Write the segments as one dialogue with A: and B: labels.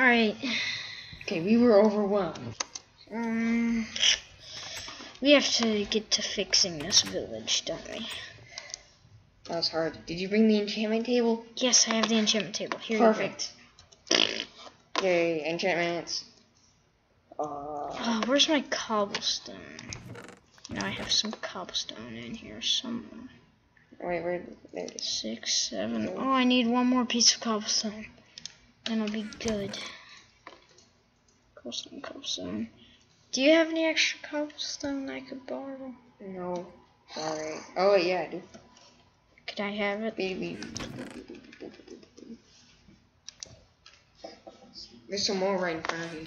A: Alright.
B: Okay, we were overwhelmed.
A: Um, we have to get to fixing this village, don't we?
B: That was hard. Did you bring the enchantment table?
A: Yes, I have the enchantment table. Here
B: Perfect. Yay, enchantments. Uh.
A: Oh, where's my cobblestone? Now I have some cobblestone in here somewhere.
B: wait, where? There it is.
A: Six, seven. Oh, I need one more piece of cobblestone. Then I'll be good. Cobblestone, cobblestone. Do you have any extra cobblestone I could borrow?
B: No. Alright. Oh, yeah, I do.
A: Could I have it?
B: Baby. There's some more right in front of you.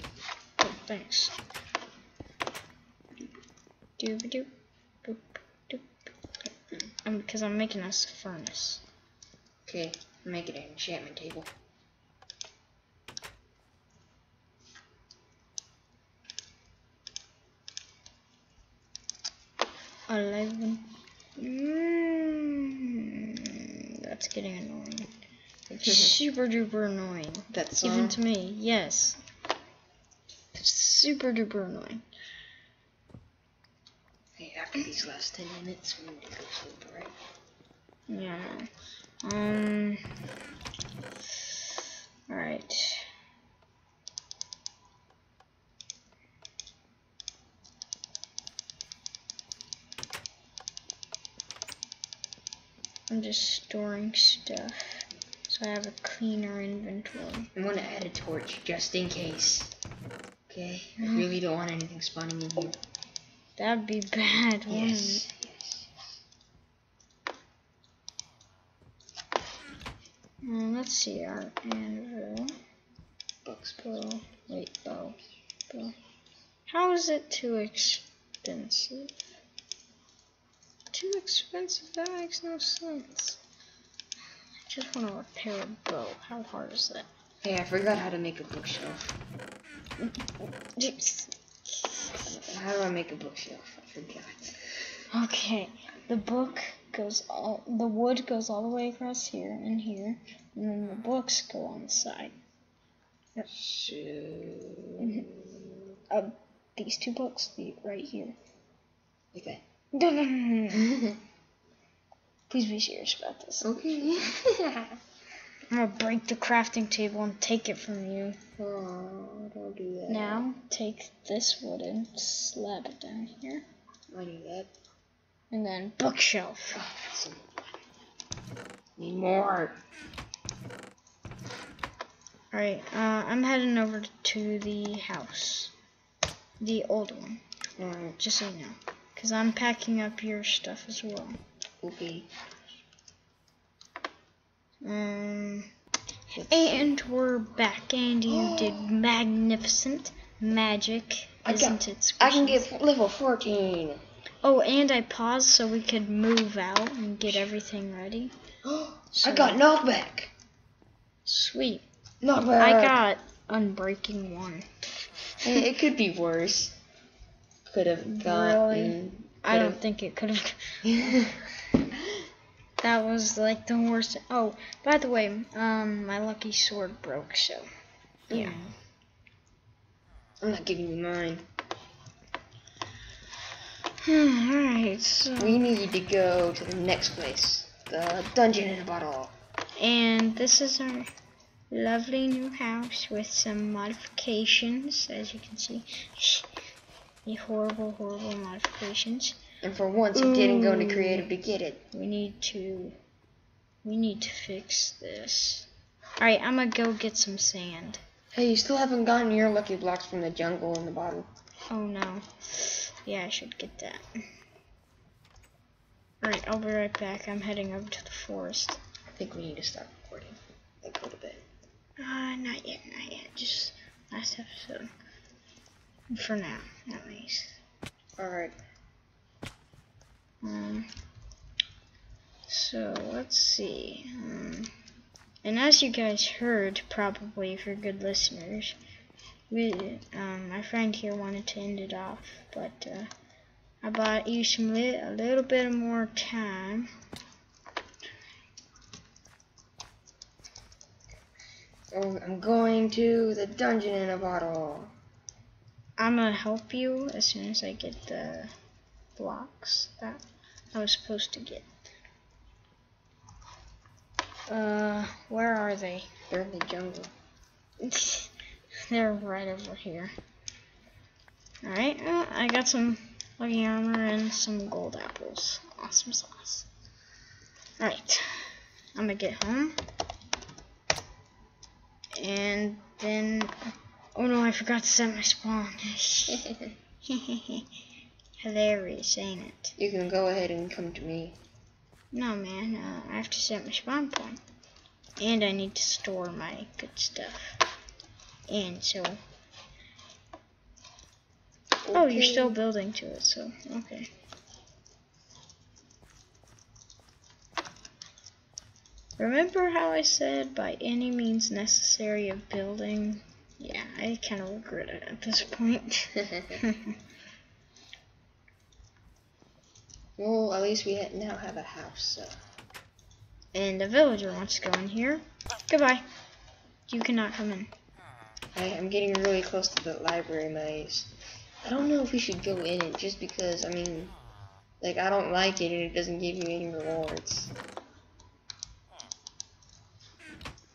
A: Oh, thanks. Doop doop. Boop doop. Um, because I'm making us a furnace.
B: Okay, make it an enchantment table.
A: Eleven. Mm, that's getting annoying. It's super duper annoying.
B: That's
A: Even to me, yes. It's super duper annoying.
B: Hey, after these last 10 minutes, we need to go sleep, right?
A: Yeah. Um. Alright. I'm just storing stuff so I have a cleaner inventory.
B: I'm gonna add a torch just in case. Okay? I really don't want anything spawning in here.
A: That'd be bad,
B: Yes.
A: Um, let's see, our anvil.
B: Books.
A: Bow. Wait, bow. Bow. How is it too expensive? Too expensive? That makes no sense. I just want to repair a bow. How hard is that?
B: Hey, I forgot how to make a bookshelf. How do I make a bookshelf? I forgot.
A: Okay, the book goes all, the wood goes all the way across here and here, and then the books go on the side.
B: So...
A: Uh, these two books, the right here.
B: Like that.
A: Please be serious about this.
B: Okay.
A: I'm gonna break the crafting table and take it from you.
B: oh, don't do that.
A: Now, take this wood and slap it down here.
B: I do that.
A: And then bookshelf.
B: Oh, Need more.
A: Alright, uh, I'm heading over to the house. The old one,
B: Alright,
A: just so you know. Because I'm packing up your stuff as well.
B: okay.
A: Um, and we're back, and you did magnificent magic,
B: I got-
A: isn't it?
B: I can get level 14.
A: Oh, and I paused so we could move out and get everything ready.
B: I got knockback.
A: Sweet.
B: Knockback.
A: I got unbreaking one.
B: It could be worse. Could have gotten.
A: I don't think it could have. That was like the worst. Oh, by the way, um, my lucky sword broke, so yeah.
B: I'm not giving you mine.
A: Alright, so.
B: We need to go to the next place. The dungeon in a bottle.
A: And this is our lovely new house with some modifications, as you can see. Horrible, horrible modifications.
B: And for once, you didn't go into
A: Ooh.
B: creative to get it.
A: We need to, we need to fix this. Alright, I'm gonna go get some sand.
B: Hey, you still haven't gotten your lucky blocks from the jungle in the bottom.
A: Oh no. Yeah, I should get that. Alright, I'll be right back. I'm heading over to the forest.
B: I think we need to stop recording. And go to bed.
A: Uh, not yet, not yet. Just last episode. For now, at least.
B: Alright.
A: Um, so let's see. Um, and as you guys heard, probably if you're good listeners, we, um, my friend here wanted to end it off, but uh, I bought you some li- a little bit more time.
B: Oh, I'm going to the dungeon in a bottle.
A: I'm gonna help you as soon as I get the blocks that I was supposed to get. Uh, where are they?
B: They're in the jungle.
A: They're right over here. Alright, uh, I got some lucky armor and some gold apples. Awesome sauce. Alright, I'm gonna get home. And then, oh no, I forgot to set my spawn. Hilarious, ain't it?
B: You can go ahead and come to me.
A: No, man, uh, I have to set my spawn point. And I need to store my good stuff. And so... Oh, you're still building to it, so, okay. Remember how I said by any means necessary of building? Yeah, I kind of regret it at this point.
B: well, at least we ha- now have a house. So.
A: and a villager wants to go in here. Goodbye. You cannot come in.
B: I, I'm getting really close to the library maze. I don't know if we should go in it just because, I mean, like, I don't like it and it doesn't give you any rewards.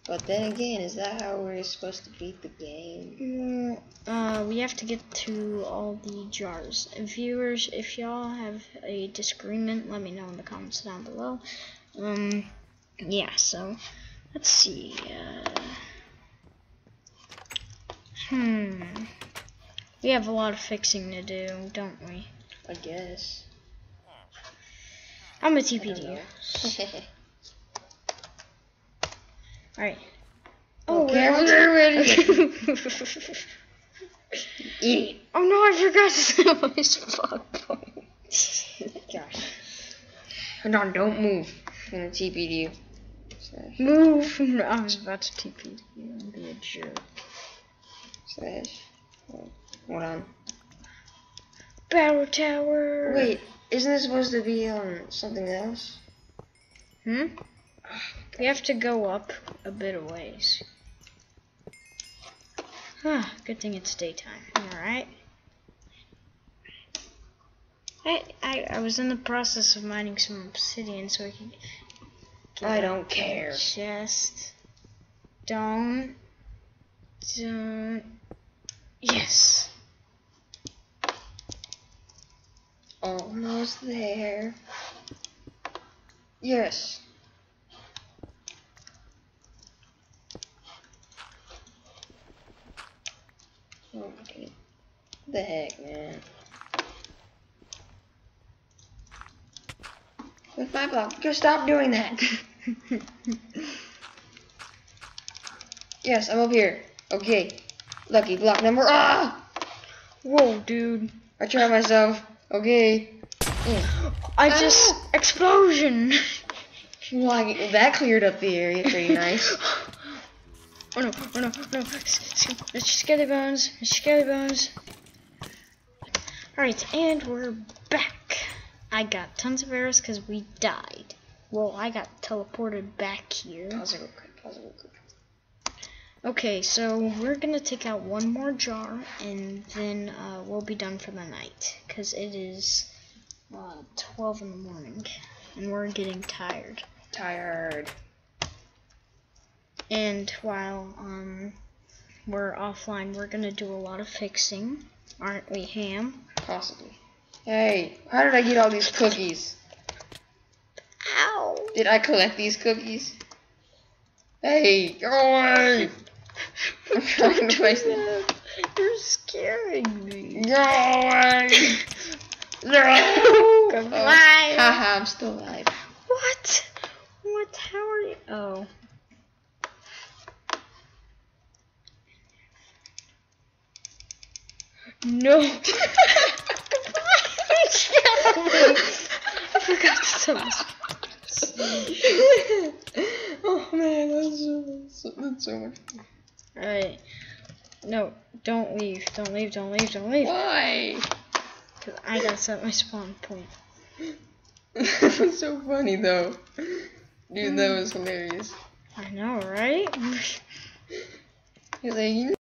B: But then again, is that how we're supposed to beat the game?
A: Mm, uh, we have to get to all the jars. Viewers, if y'all have a disagreement, let me know in the comments down below. Um, yeah, so, let's see, uh, hmm, we have a lot of fixing to do, don't we?
B: I guess.
A: I'm a TPD. Alright.
B: Oh,
A: we're
B: careful
A: on
B: there,
A: to-
B: Eat
A: oh no, I forgot to set my spawn point.
B: Gosh. Hold on, don't move. I'm gonna TP you. Slash,
A: Move! I was about to TP you and be a jerk.
B: slash. Hold on.
A: Battle tower.
B: Wait, isn't this supposed to be um something else?
A: Hmm. We have to go up a bit of ways. Ah, good thing it's daytime. All right. I, I I was in the process of mining some obsidian so I could.
B: I don't care.
A: Chest. Don't. Don't. Yes.
B: Almost there. Yes. Okay. The heck, man. With my block, go stop doing that. yes, I'm up here. Okay. Lucky block number. Ah!
A: Whoa, dude.
B: I tried myself. Okay. Mm.
A: I just explosion.
B: Well, I, that cleared up the area pretty nice.
A: Oh no, oh no, no. S- skelly bones, skelly bones. Alright, and we're back. I got tons of arrows because we died. Well, I got teleported back here.
B: Pause it real quick. Pause it real quick.
A: Okay, so we're gonna take out one more jar and then uh, we'll be done for the night because it is uh, 12 in the morning and we're getting tired.
B: Tired.
A: And while um, we're offline, we're gonna do a lot of fixing, aren't we, Ham?
B: Possibly. Hey, how did I get all these cookies?
A: Ow!
B: Did I collect these cookies? Hey, go away! I'm trying to place them.
A: You're scaring me.
B: Go away! No!
A: Goodbye.
B: Oh, haha, I'm still alive.
A: What? What? How are you? Oh. No. I forgot to tell us.
B: oh man, that's so, that's so much.
A: Alright. No, don't leave. Don't leave. Don't leave. Don't leave.
B: Why?
A: Cause I gotta set my spawn point.
B: That's so funny though. Dude, that was hilarious.
A: I know, right?
B: He's like, you